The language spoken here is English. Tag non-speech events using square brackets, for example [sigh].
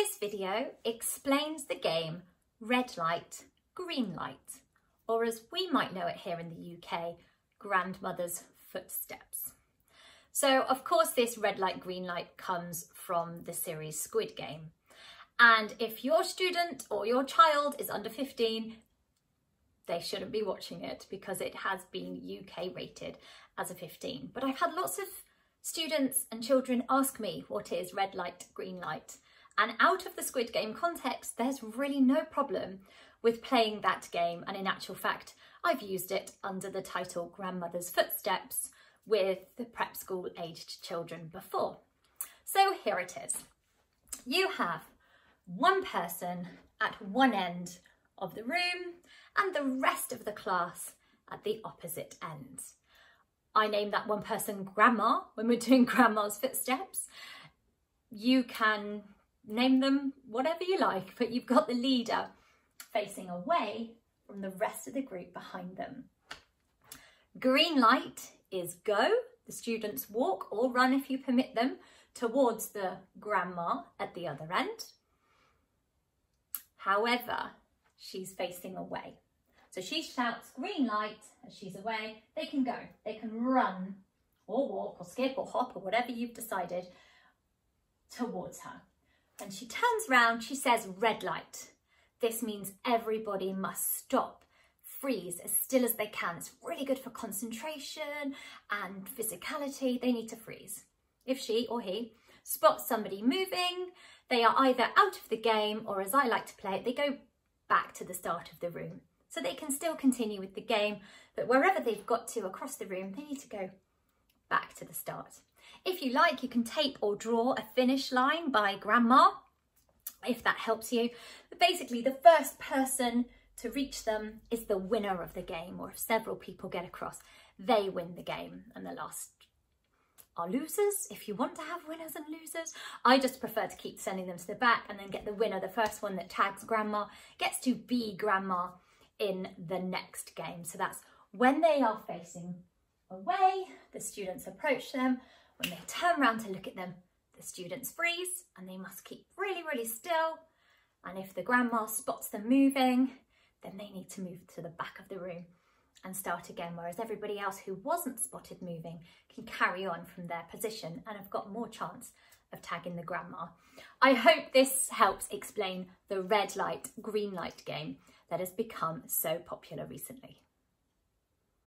This video explains the game red light, green light, or as we might know it here in the UK, grandmother's footsteps. So of course this red light, green light comes from the series Squid Game. And if your student or your child is under 15, they shouldn't be watching it because it has been UK rated as a 15. But I've had lots of students and children ask me what is red light, green light. And out of the Squid Game context, there's really no problem with playing that game. And in actual fact, I've used it under the title Grandmother's Footsteps with the prep school aged children before. So here it is. You have one person at one end of the room and the rest of the class at the opposite end. I name that one person Grandma when we're doing [laughs] Grandma's footsteps. You can name them whatever you like, but you've got the leader facing away from the rest of the group behind them. Green light is go. The students walk or run if you permit them towards the grandma at the other end. However, she's facing away. So she shouts green light as she's away. They can go, they can run or walk or skip or hop or whatever you've decided towards her. And she turns round, she says red light. This means everybody must stop, freeze as still as they can. It's really good for concentration and physicality. They need to freeze. If she or he spots somebody moving, they are either out of the game or as I like to play it, they go back to the start of the room. So they can still continue with the game, but wherever they've got to across the room, they need to go back to the start. If you like, you can tape or draw a finish line by grandma, if that helps you. But basically, the first person to reach them is the winner of the game, or if several people get across, they win the game, and the last are losers, if you want to have winners and losers. I just prefer to keep sending them to the back and then get the winner, the first one that tags grandma, gets to be grandma in the next game. So that's when they are facing away, the students approach them. When they turn around to look at them, the students freeze and they must keep really, really still. And if the grandma spots them moving, then they need to move to the back of the room and start again, whereas everybody else who wasn't spotted moving can carry on from their position and have got more chance of tagging the grandma. I hope this helps explain the red light, green light game that has become so popular recently.